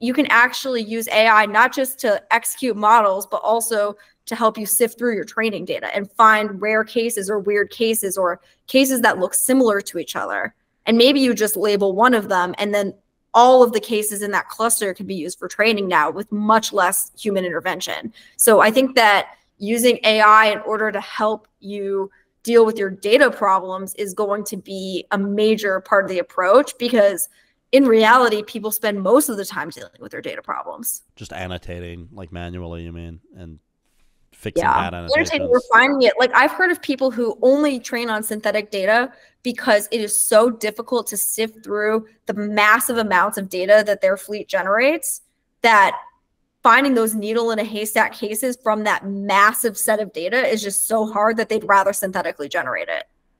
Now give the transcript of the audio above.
you can actually use AI not just to execute models, but also to help you sift through your training data and find rare cases or weird cases or cases that look similar to each other. And maybe you just label one of them and then all of the cases in that cluster can be used for training now with much less human intervention. So I think that using AI in order to help you deal with your data problems is going to be a major part of the approach because in reality people spend most of the time dealing with their data problems just annotating like manually you mean and fixing yeah. that annotating refining it like i've heard of people who only train on synthetic data because it is so difficult to sift through the massive amounts of data that their fleet generates that finding those needle in a haystack cases from that massive set of data is just so hard that they'd rather synthetically generate it.